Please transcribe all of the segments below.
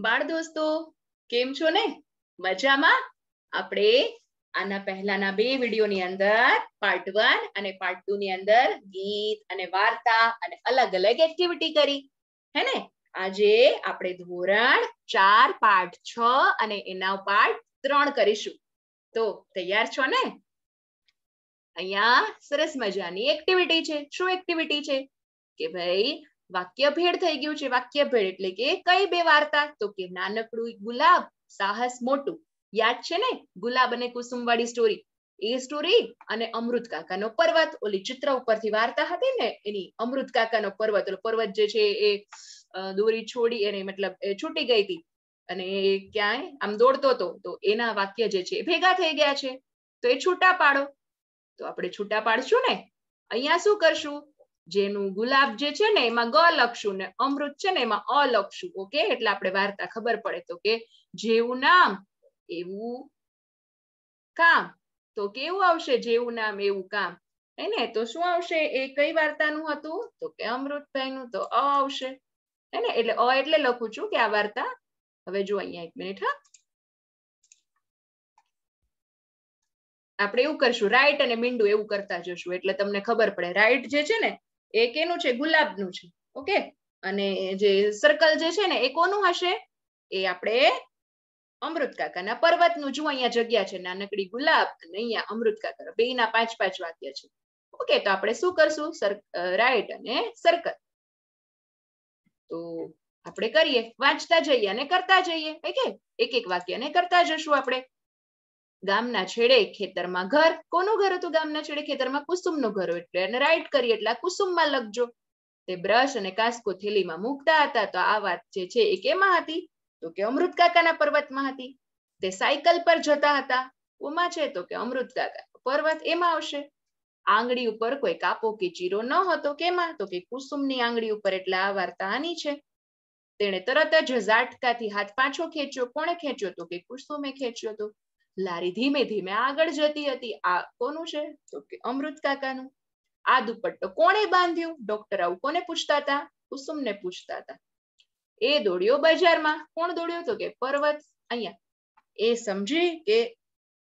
બાળ દોસ્તો, કેમ છો ને? મજામાં? આપણે આના પહેલાના બે વિડીયોની અંદર પાર્ટ વન અને પાર્ટ ટુ ની અંદર ગીત અને વાર્તા અને અલગ અલગ એક્ટિવિટી કરી. હે ને? આજે આપણે ધોરણ ચાર પાર્ટ છ અને એના પાર્ટ ત્રણ કરીશું. તો તૈયાર છો ને? અહીંયા સરસ મજાની એક્ટિવિટી છે. શું એક્ટિવિટી છે? કે ભાઈ વાક્ય ભેડ થઈ ગયું છે. વાક્ય ભેડ એટલે કે કઈ બે વાર્તા? તો કે નાનકડું ગુલાબ, સાહસ મોટું. યાદ છે ને? ગુલાબ અને કુસુમ વાળી સ્ટોરી એ સ્ટોરી અને અમૃત કાકાનો પર્વત. ઓલી ચિત્ર ઉપરથી વાર્તા હતી ને? એની અમૃત કાકાનો પર્વત. ઓલો પર્વત જે છે એ દોરી છોડી એને મતલબ છૂટી ગઈ હતી. અને એ ક્યાંય આમ દોડતો હતો. તો એના વાક્ય જે છે ભેગા થઈ ગયા છે. તો એ છૂટા પાડો. તો આપણે છૂટા પાડશું ને? અહીંયા શું કરશું? જેનું ગુલાબ જે છે ને, એમાં ગ લખશું ને અમૃત છે ને, એમાં અ લખશું ઓકે એટલે આપણે વાર્તા ખબર પડે તો કે જેવું નામ, એવું કામ. તો કેવું આવશે જેવું નામ, એવું કામ? હે ને? તો શું આવશે? એ કઈ વાર્તાનું હતું? તો કે અમૃતભાઈનું, તો અ આવશે. હે ને? એટલે અ એટલે લખું છું કે આ વાર્તા, હવે જો અહીંયા એક મિનિટ, હા. આપણે એવું કરશું રાઈટ અને મીંડું એવું કરતા જશું, એટલે તમને ખબર પડે. રાઈટ જે છે ને એ કેનું છે? ગુલાબનું છે. ઓકે? અને જે સર્કલ જે છે ને, એ કોનું હશે? એ આપણે અમૃત કાકાના પર્વતનું જો અહીંયા જગ્યા છે, નાનકડી ગુલાબ અને અહીંયા અમૃત કાકા. બે ના પાંચ પાંચ વાક્ય છે. ઓકે, તો આપણે શું કરશું? રાઈટ અને સર્કલ તો આપણે કરીએ. વાંચતા જઈએ અને કરતા જઈએ. ઓકે એક એક વાક્ય ને કરતા જશું આપણે. ગામના છેડે ખેતરમાં ઘર, કોનું ઘર હતું ગામના છેડે ખેતરમાં? કુસુમનું ઘર એટલે અને રાઈટ કરી એટલે કુસુમમાં લખજો. તે બ્રશ અને કાસ્કો થેલીમાં મૂકતા હતા. તો આ વાત જે છે એ કેમાં હતી? તો કે અમૃત કાકાના પર્વતમાં હતી. તે સાયકલ પર જતા હતા. ઓમાં છે? તો કે અમૃત કાકા. પર્વત એમાં આવશે. આંગળી ઉપર કોઈ કાપો કે ચીરો ન હતો. કેમાં? તો કે કુસુમની આંગળી ઉપર. એટલે આ વાર્તા આની છે. તેણે તરત જ ઝાટકાથી હાથ પાછો ખેંચ્યો. કોણે ખેંચ્યો? તો કે કુસુમે ખેંચ્યો હતો લારી ધીમે ધીમે આગળ જતી હતી. આ કોનું છે? તો કે અમૃત કાકાનું. આ દુપટ્ટો કોણે બાંધ્યું? ડોક્ટર આવું કોને પૂછતા હતા? કુસુમને પૂછતા હતા. એ દોડ્યો બજારમાં. કોણ દોડ્યો? તો કે પર્વત. અહીંયા. એ સમજી કે,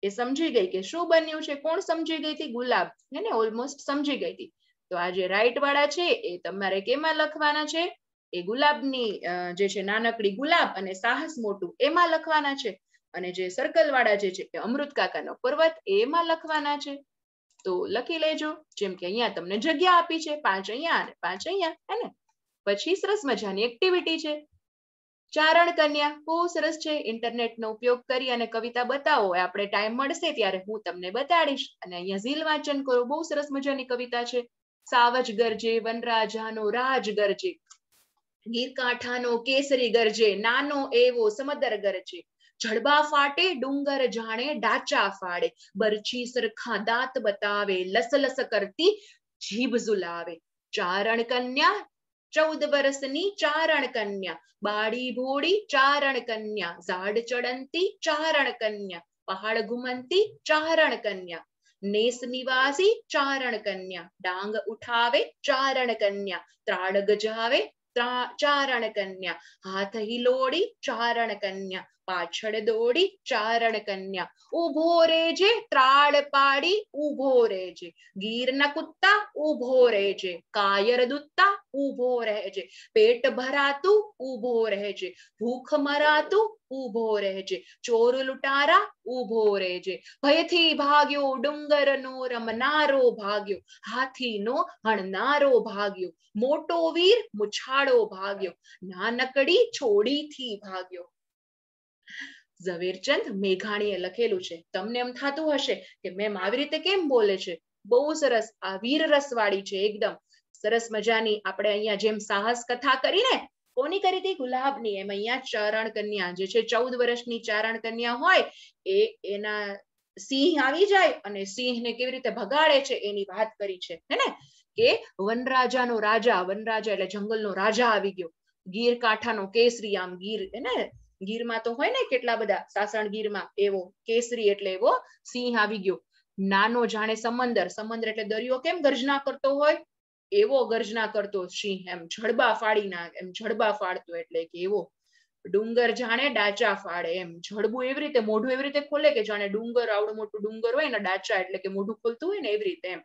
એ સમજી ગઈ કે શું બન્યું છે? કોણ સમજી ગઈ હતી? ગુલાબ. હે ને? ઓલમોસ્ટ સમજી ગઈ હતી. તો આ જે રાઈટ વાળા છે, એ તમારે કેમાં લખવાના છે? એ ગુલાબની જે છે નાનકડી ગુલાબ અને સાહસ મોટું એમાં લખવાના છે. અને જે સર્કલ વાળા જે છે, એ અમૃત કાકાનો પર્વત, એમાં લખવાના છે. તો લખી લેજો, જેમ કે અહીંયા તમને જગ્યા આપી છે, પાંચ અહીંયા અને પાંચ અહીંયા, હે ને? પછી સરસ મજાની એક્ટિવિટી છે. ચારણ કન્યા બહુ સરસ છે ઇન્ટરનેટ નો ઉપયોગ કરી અને કવિતા બતાવો. આપણે ટાઈમ મળશે ત્યારે હું તમને બતાડીશ. અને અહીંયા ઝીલ વાંચન કરો, બહુ સરસ મજાની કવિતા છે. સાવજ ગરજે, વનરાજાનો રાજ ગરજે, ગીરકાંઠાનો કેસરી ગરજે, નાનો એવો સમદર ગરજે જડબા ફાટે, ડુંગર જાણે ડાચા ફાડે. બરછી સરખા દાંત બતાવે લસલસ કરતી જીભ ઝુલાવે. ચારણ કન્યા, ચૌદ વર્ષની ચારણ કન્યા. બાળી ભોળી, ચારણ કન્યા. ઝાડ ચડંતી, ચારણ કન્યા. પહાડ ઘુમંતી, ચારણ કન્યા. નેસ નિવાસી, ચારણ કન્યા. ડાંગ ઉઠાવે, ચારણ કન્યા. ત્રાડ ગજાવે ચારણ કન્યા. હાથ હિલોડી, ચારણ કન્યા. પાછળ દોડી ચારણ કન્યા. ઊભો રેજે, ત્રાળ પાડી ઊભો રેજે. ગીરના કુત્તા ઊભો રેજે. કાયર દુત્તા ઊભો રહેજે પેટ ભરાતું ઊભો રહેજે ભૂખ મરાતું ઊભો રહેજે ચોર લૂંટારા ઊભો રહેજે ભયથી ભાગ્યો ડુંગર નો રમનારો ભાગ્યો. હાથી નો હણનારો ભાગ્યો. મોટો વીર, મુછાળો ભાગ્યો. નાનકડી છોડીથી ભાગ્યો. ઝવેરચંદ મેઘાણીએ લખેલું છે. તમને એમ થતું હશે કે મેમ આવી રીતે કેમ બોલે છે? બહુ સરસ, આ વીર રસ વાળી છે એકદમ. સરસ મજાની આપણે અહીંયા જેમ સાહસ કથા કરીને, કોની કરી હતી? ગુલાબની. એમ અહીંયા ચારણ કન્યા જે છે, ચૌદ વર્ષની ચારણ કન્યા હોય, એ એના સિંહ આવી જાય અને સિંહને કેવી રીતે ભગાડે છે એની વાત કરી છે. હે ને? કે વનરાજાનો રાજા, વનરાજા એટલે જંગલનો રાજા આવી ગયો. ગીર કાંઠાનો કેસરી આમ ગીર ને? ગીરમાં તો હોય ને કેટલા બધા સાસણ ગીરમાં, એવો કેસરી એટલે એવો સિંહ આવી ગયો. નાનો જાણે સમંદર સમંદર એટલે દરિયો કેમ ગર્જના કરતો હોય? એવો ગર્જના કરતો સિંહ, એમ જડબા ફાડી ના, એમ જડબા ફાડતો એટલે કે એવો. ડુંગર જાણે ડાચા ફાડે, એમ જડબું એવી રીતે, મોઢું એવી રીતે ખોલે કે જાણે ડુંગર, આવડું મોટું ડુંગર હોય ને ડાચા એટલે કે મોઢું ખોલતું હોય ને એવી રીતે એમ.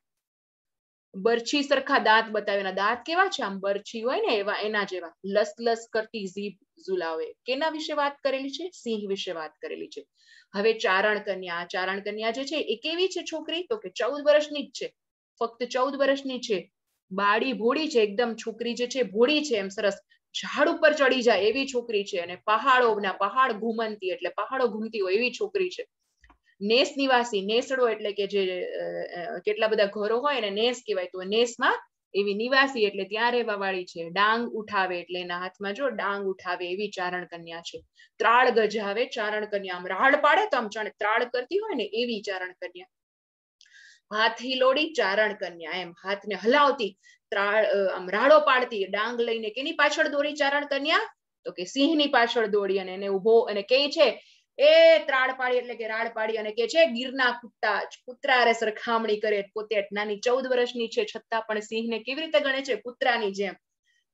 બરછી સરખા દાંત બતાવે દાંત કેવા છે આમ? બરછી હોય ને એવા, એના જેવા. લસ લસ કરતી જીભ ઝુલાવે. કેના વિશે વાત કરેલી છે? સિંહ વિશે વાત કરેલી છે. હવે ચારણ કન્યા ચારણ કન્યા જે છે એ કેવી છે છોકરી? તો કે ચૌદ વર્ષની જ છે. ફક્ત ચૌદ વર્ષની છે. બાળી ભોળી છે એકદમ. છોકરી જે છે ભોળી છે એમ સરસ. ઝાડ ઉપર ચડી જાય એવી છોકરી છે અને પહાડો ના પહાડ ઘૂમંતી એટલે પહાડો ઘૂમતી હોય એવી છોકરી છે. નેસ નિવાસી, નેસડો એટલે કે જે કેટલા બધા ઘરો હોય ને નેસ કહેવાય. તો નેસમાં એવી નિવાસી એટલે ત્યાં રહેવા છે. ડાંગ ઉઠાવે એટલે એના હાથમાં જો ડાંગ ઉઠાવે એવી ચારણ કન્યા છે. ત્રાળ ગજાવે ચારણ કન્યા આમ રાડ પાડે તો આમ જાણે ત્રાળ કરતી હોય ને એવી ચારણ કન્યા હાથ હિલોડી ચારણ કન્યા એમ હાથને હલાવતી, ત્રાળ આમ રાડો પાડતી, ડાંગ લઈને કેની પાછળ દોડી ચારણ કન્યા તો કે સિંહની પાછળ દોડી અને એને ઊભો અને કે છે એ ત્રાળ પાડી એટલે કે રાડ પાડી અને કે છે ગીરના કુત્તા કૂતરા સરખામણી કરે પોતે નાની ચૌદ વર્ષની છે છતાં પણ સિંહને કેવી રીતે ગણે છે? કૂતરાની જેમ.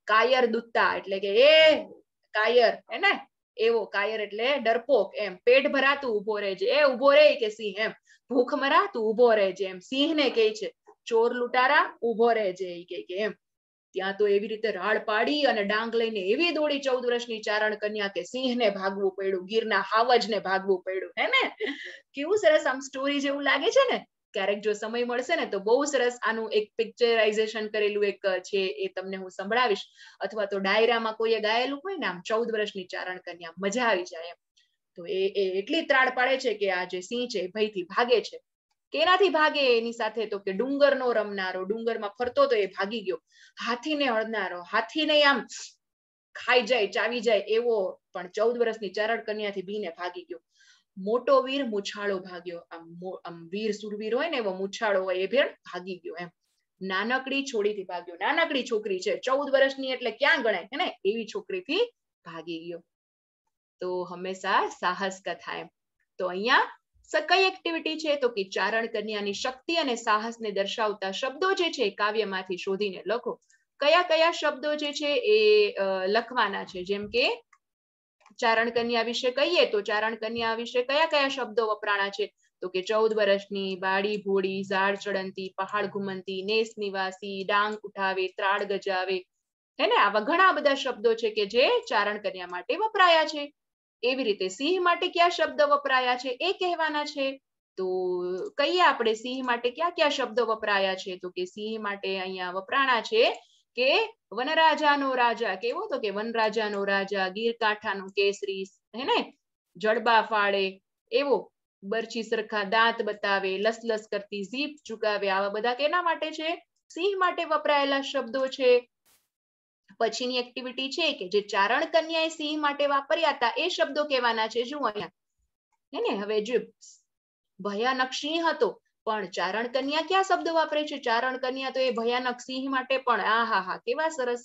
કાયર દુત્તા એટલે કે એ કાયર, હે ને? એવો કાયર એટલે ડરપોક એમ. પેટ ભરાતું ઊભો રહે છે. એ ઊભો રહે કે સિંહ એમ? ભૂખ મરાતું ઊભો રહે છે એમ. સિંહ ને કે છે, ચોર લૂંટારા ઊભો રહે છે એ કે એમ. ત્યાં તો એવી રીતે રાડ પાડી અને ડાંગ લઈને એવી દોડી ચૌદ વર્ષની ચારણ કન્યા કે સિંહને ભાગવું પડ્યું, ગીરના હાવજને ભાગવું પડ્યું, હે ને? કેવું સરસ આમ સ્ટોરી જેવું લાગે છે ને? ક્યારેક જો સમય મળશે ને તો બહુ સરસ આનું એક પિક્ચરાઇઝેશન કરેલું એક છે એ તમને હું સંભળાવીશ. અથવા તો ડાયરામાં કોઈએ ગાયેલું હોય ને આમ ચૌદ વર્ષની ચારણ કન્યા, મજા આવી જાય એમ. તો એ એટલી ત્રાડ પાડે છે કે આ જે સિંહ છે ભયથી ભાગે છે. કેનાથી ભાગે એની સાથે તો કે ડુંગરનો રમનારો, ડુંગરમાં ફરતો તો એ ભાગી ગયો. હાથીને હળનારો હાથીને આમ ખાઈ જાય, ચાવી જાય એવો પણ ચૌદ વર્ષની ચરણ કન્યાથી બીને ભાગી ગયો. મોટો વીર મુછાળો ભાગ્યો. આમ વીર સુરવીર હોય ને એવો મુછાળો હોય એ ભેળ ભાગી ગયો એમ. નાનકડી છોડીથી ભાગ્યો. નાનકડી છોકરી છે. ચૌદ વર્ષની એટલે ક્યાં ગણાય? હે ને? એવી છોકરીથી ભાગી ગયો. તો હંમેશા સાહસ કથા એમ. તો અહીંયા કઈ એક્ટિવિટી છે તો કે ચારણ કન્યાની શક્તિ અને સાહસને દર્શાવતા શબ્દો જે છે કાવ્યમાંથી શોધીને લખો. કયા કયા શબ્દો જે છે એ લખવાના છે? જેમ કે, ચારણ કન્યા વિશે કહીએ તો ચારણ કન્યા વિશે કયા કયા શબ્દો વપરાણા છે? તો કે ચૌદ વર્ષની, બાળી ભોળી, ઝાડ ચડંતી, પહાડ ઘુમંતી, નેસ નિવાસી, ડાંગ ઉઠાવે ત્રાડ ગજાવે. હે ને? આવા ઘણા બધા શબ્દો છે કે જે ચારણ કન્યા માટે વપરાયા છે. એવી રીતે સિંહ માટે કયા શબ્દ વપરાયા છે? એ કહેવાના છે. તો કહીએ આપણે સિંહ માટે ક્યાં ક્યાં શબ્દો વપરાયા છે? તો કે સિંહ માટે અહીંયા વપરાણા છે કે વનરાજાનો રાજા કેવો તો કે વનરાજાનો રાજા ગીર કાંઠાનો કેસરી, હે ને? જડબા ફાળે એવો બરછી સરખા દાંત બતાવે, લસલસ કરતી જીભ ચુકાવે આવા બધા કેના માટે છે? સિંહ માટે વપરાયેલા શબ્દો છે. પછીની એક્ટિવિટી છે કે જે ચારણ કન્યાએ સિંહ માટે વાપર્યા હતા, એ શબ્દો કેવાના છે. જુઓ અહીંયા. હે ને? હવે જો ભયાનક સિંહ હતો, પણ ચારણ કન્યા ક્યાં શબ્દ વાપરે છે? ચારણ કન્યા તો એ ભયાનક સિંહ માટે પણ, આ હા હા, કેવા સરસ,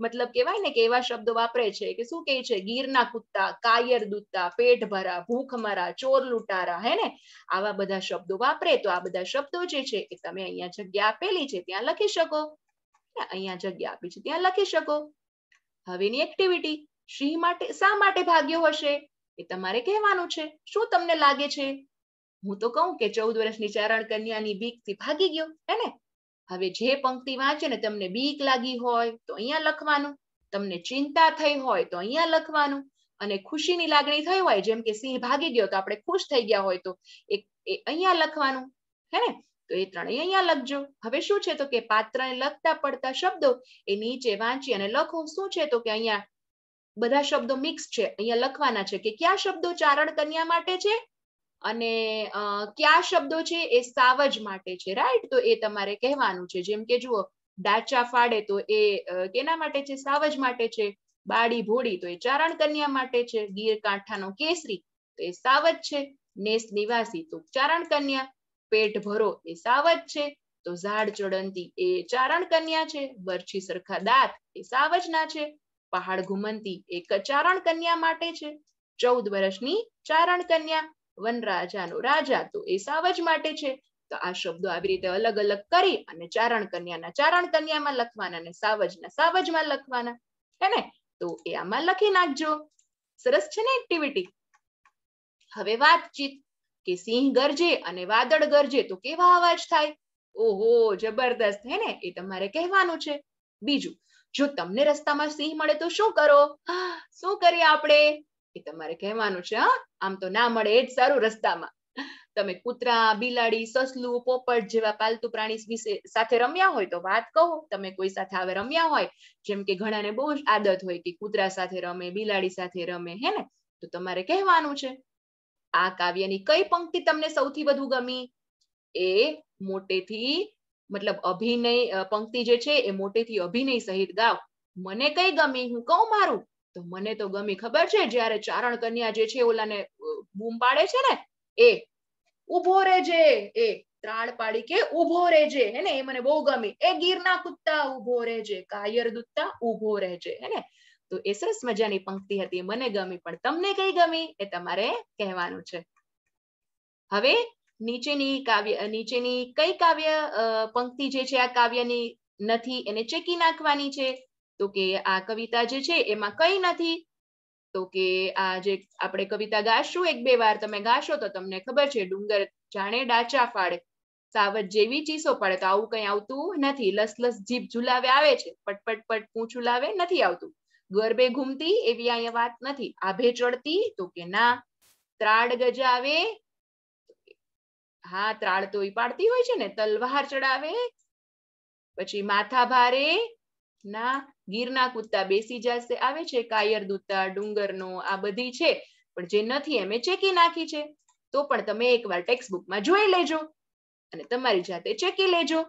મતલબ કેવાય ને કે એવા શબ્દો વાપરે છે કે શું કહે છે? ગીરના કુત્તા કાયર દૂતા પેટ ભરા, ભૂખ મરા, ચોર લૂંટારા, હે ને? આવા બધા શબ્દો વાપરે તો આ બધા શબ્દો જે છે એ તમે અહીંયા જગ્યા આપેલી છે, ત્યાં લખી શકો. અહીંયા જગ્યા આપી છે. ત્યાં લખી શકો. હવેની એક્ટિવિટી સિંહ માટે, શા માટે ભાગ્યો હશે એ તમારે કહેવાનું છે. શું તમને લાગે છે? હું તો કહું કે ચૌદ વર્ષની ચારણ કન્યાની બીકથી ભાગી ગયો, હે ને? હવે જે પંક્તિ વાંચે ને તમને બીક લાગી હોય તો અહીંયા લખવાનું. તમને ચિંતા થઈ હોય તો અહીંયા લખવાનું. અને ખુશીની લાગણી થઈ હોય, જેમ કે સિંહ ભાગી ગયો તો આપણે ખુશ થઈ ગયા હોય તો એ અહીંયા લખવાનું, હે ને? તો એ ત્રણેય અહીંયા લખજો. હવે શું છે તો કે પાત્રને લગતા પડતા શબ્દો એ નીચે વાંચી અને લખો શું છે તો કે અહીંયા બધા શબ્દો મિક્સ છે. અહીંયા લખવાના છે કે કયા શબ્દો ચારણ કન્યા માટે છે અને કયા શબ્દો છે એ સાવજ માટે છે. રાઈટ તો એ તમારે કહેવાનું છે. જેમ કે જુઓ, ડાચા ફાડે તો એ કેના માટે છે? સાવજ માટે છે. બાડી ભોળી તો એ ચારણ કન્યા માટે છે. ગીર કાંઠાનો કેસરી તો એ સાવજ છે. નેસ નિવાસી તો ચારણ કન્યા. પેટ ભરો એ સાવજ છે. તો ઝાડ ચડંતી એ ચારણ કન્યા છે. બરછી સરખા દાંત એ સાવજના છે. પહાડ ઘુમંતી એક ચારણ કન્યા માટે છે. ચૌદ વર્ષની ચારણ કન્યા. વનરાજાનો રાજા તો એ સાવજ માટે છે. તો આ શબ્દો આવી રીતે અલગ અલગ કરી અને ચારણ કન્યાના ચારણ કન્યામાં લખવાના અને સાવજના સાવજમાં લખવાના. હે ને? તો એ આમાં લખી નાખજો. સરસ છે ને એક્ટિવિટી હવે વાતચીત. કે સિંહ ગરજે અને વાદળ ગરજે તો કેવા અવાજ થાય? ઓહો, જબરદસ્ત, હે ને? એ તમારે કહેવાનું છે. બીજું, જો તમને રસ્તામાં સિંહ મળે તો શું કરો? શું કરીએ આપણે? એ તમારે કહેવાનું છે, હા? આમ તો ના મળે, એ જ સારું રસ્તામાં. તમે કૂતરા, બિલાડી, સસલું, પોપટ જેવા પાલતુ પ્રાણી વિશે સાથે રમ્યા હોય તો વાત કહો. તમે કોઈ સાથે આવે રમ્યા હોય, જેમ કે ઘણાને બહુ જ આદત હોય કે કૂતરા સાથે રમે, બિલાડી સાથે રમે, હે ને? તો તમારે કહેવાનું છે. આ કાવ્યની કઈ પંક્તિ તમને સૌથી વધુ ગમી? એ મોટેથી, મતલબ અભિનય પંક્તિ જે છે એ મોટેથી અભિનય સહિત ગાવ. મને કઈ ગમી? હું કહું મારું? તો મને તો ગમી ખબર છે, જયારે ચારણ કન્યા જે છે ઓલાને બૂમ પાડે છે ને, એ, ઊભો રહેજે. એ, ત્રાળ પાડી કે, ઊભો રહેજે. હે ને, એ મને બહુ ગમી. એ ગીરના કુત્તા ઊભો રહેજે. કાયર દુત્તા ઊભો રેજે હે ને તો એ સરસ મજાની પંક્તિ હતી. મને ગમી, પણ તમને કઈ ગમી એ તમારે કહેવાનું છે. હવે નીચેની કાવ્ય, નીચેની કઈ કાવ્ય પંક્તિ જે છે, આ કાવ્યની નથી, એને ચેકી નાખવાની છે? તો કે આ કવિતા જે છે, એમાં કઈ નથી? તો કે આ જે આપણે કવિતા ગાશું, એક બે વાર તમે ગાશો તો તમને ખબર છે, ડુંગર જાણે ડાચા ફાડે, સાવજ જેવી ચીસો પડે. તો આવું કઈ આવતું નથી. લસલસ જીભ ઝુલાવે આવે છે, પટપટ પટ પૂંછું લાવે, નથી આવતું. ગરબે ઘૂમતી એવી અહીંયા વાત નથી. આભે ચડતી તો કે ના. ત્રાડ ગજાવે. હા, ત્રાડ તો પાડતી હોય છે ને. તલવાર ચડાવે. પછી માથા ભારે. ના, ગીરના કુત્તા બેસી જશે. આવે છે કાયર દૂતા ડુંગરનો, આ બધી છે. પણ જે નથી એમ ચેકી નાખી છે. તો પણ તમે એકવાર ટેક્સ્ટ બુકમાં જોઈ લેજો. અને તમારી જાતે ચેકી લેજો.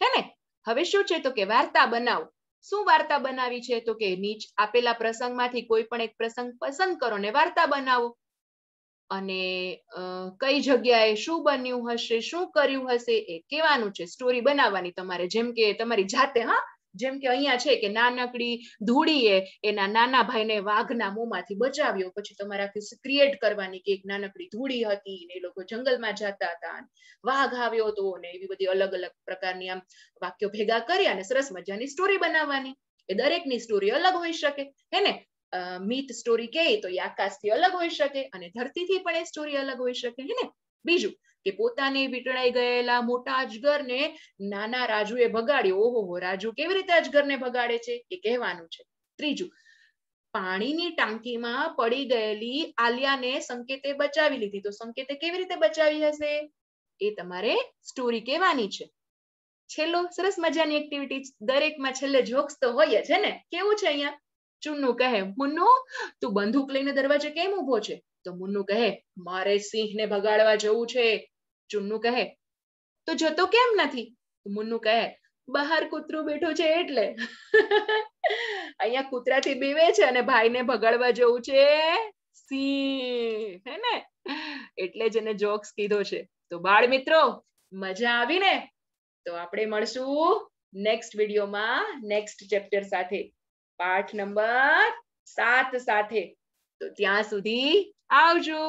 હે ને? હવે શું છે તો કે વાર્તા બનાવો. શું વાર્તા બનાવી છે? તો કે નીચ આપેલા પ્રસંગમાંથી કોઈ પણ એક પ્રસંગ પસંદ કરો ને વાર્તા બનાવો. અને કઈ જગ્યાએ શું બન્યું હશે? શું કર્યું હશે? એ કેવાનું છે. સ્ટોરી બનાવવાની તમારે. જેમ કે તમારી જાતે, હા? જેમ કે અહીંયા છે કે નાનકડી ધૂળીએ એના નાના ભાઈને વાઘના મોંમાંથી બચાવ્યો. પછી તમારે ક્રિએટ કરવાની કે એક નાનકડી ધૂળી હતી ને એ લોકો જંગલમાં જતા હતા વાઘ આવ્યો હતો ને એવી બધી અલગ અલગ પ્રકારની આમ વાક્યો ભેગા કરી અને સરસ મજાની સ્ટોરી બનાવવાની. એ દરેકની સ્ટોરી અલગ હોઈ શકે, હે ને? મિથ સ્ટોરી કહે તો એ આકાશથી અલગ હોઈ શકે અને ધરતીથી પણ એ સ્ટોરી અલગ હોઈ શકે, હે ને? બીજું કે પોતાને વીંટળાઈ ગયેલા મોટા અજગરને નાના રાજુએ ભગાડ્યો. ઓહો રાજુ કેવી રીતે અજગરને ભગાડે છે? એ કહેવાનું છે. ત્રીજું, પાણીની ટાંકીમાં પડી ગયેલી આલિયાને સંકેતે બચાવી લીધી. તો સંકેતે કેવી રીતે બચાવી હશે? એ તમારે સ્ટોરી કહેવાની છે. છેલ્લો, સરસ મજાની એક્ટિવિટી દરેકમાં છેલ્લે જોક્સ તો હોય જ ને? કેવું છે અહીંયા? ચુન્નુ કહે, મુન્નુ, તું બંદૂક લઈને દરવાજે કેમ ઊભો છે? તો મુન્નુ કહે, મારે સિંહને ભગાડવા જવું છે. ચુન્નુ કહે, તો જતો કેમ નથી? મુન્નુ કહે, બહાર કૂતરો બેઠો છે એટલે. અહીંયા કૂતરાથી બીવે છે અને ભાઈને ભગાડવા જવું છે સિંહ, હે ને? એટલે જ એને જોક્સ કીધો છે. તો બાળ મિત્રો, મજા આવી ને તો આપણે મળશું નેક્સ્ટ વિડીયોમાં નેક્સ્ટ ચેપ્ટર સાથે. પાઠ નંબર સાત સાથે. તો ત્યાં સુધી આવજો.